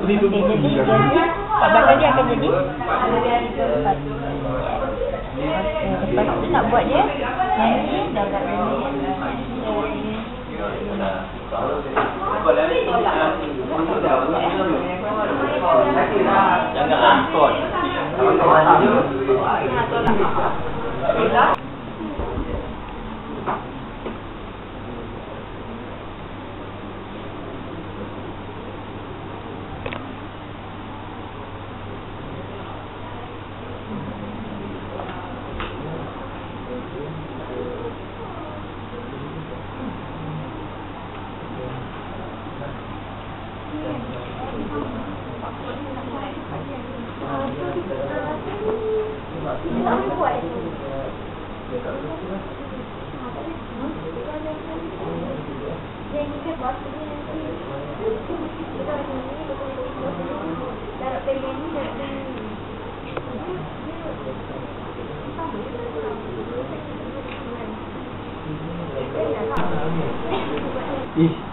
Okey, jadi jadi belakang dia akan jadi empat. Okey, lepas tu nak buat dia nyanyi dan tak Jangan angkot. Ih.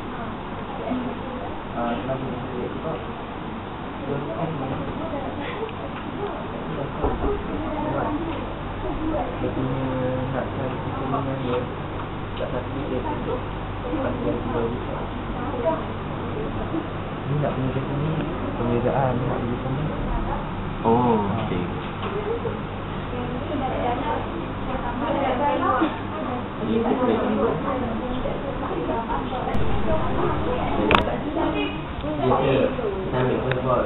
Dia punya nak cari pertolongan dia tak satu dia untuk panjang dia Ni nak punya dia ni pembezaan nak punya semua. Oh. Dia kita ambil football.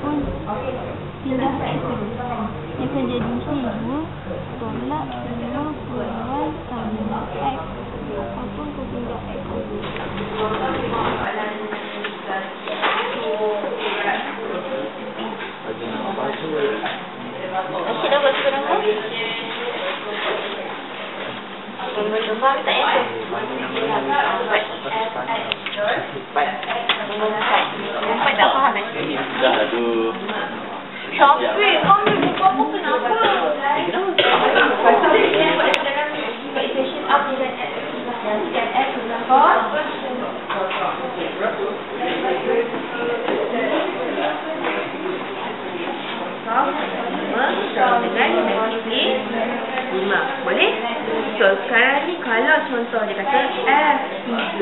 ataupun pindah X terus dia akan jadi tolak puluh tambah X ataupun pindah X Asyik dah buat sekarang faham tak ya tu? Empat. Empat. Empat tak faham eh? Dah aduh. Syafiq, kau ni buku apa kenapa? lima. Boleh? So, sekarang ni kalau contoh dia kata F3.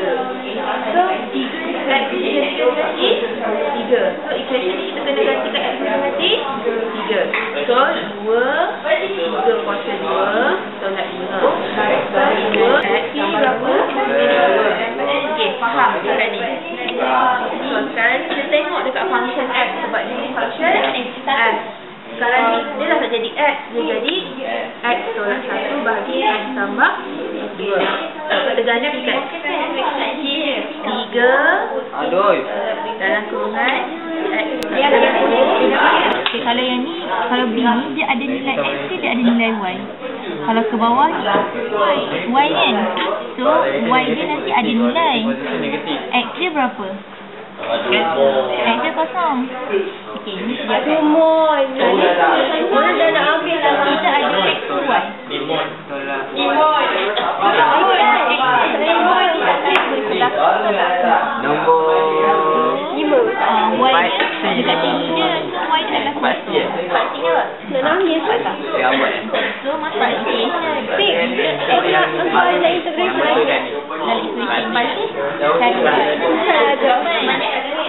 So, 3 ni X ni jadi ganti 3. So, equation ni kita kena gantikan X ni ganti 3. So, 2, 3 kuasa 2, tolak 5. So, 2, X ni berapa? 2. Okey, faham sekarang ni. So, sekarang kita tengok dekat function X sebab ni function X. Sekarang ni dia dah tak jadi X, dia jadi X tolak 1 bahagi X tambah 2. So, kita gantikan 3 Aduh. dalam kurungan kalau yang ni, kalau B ni dia ada nilai X ke dia ada nilai Y? Kalau ke bawah Y kan? So Y dia nanti ada nilai X dia berapa? X dia kosong Okay, ni dia Semua nangis tak tak? Dia. So masuk equation Pik, X nak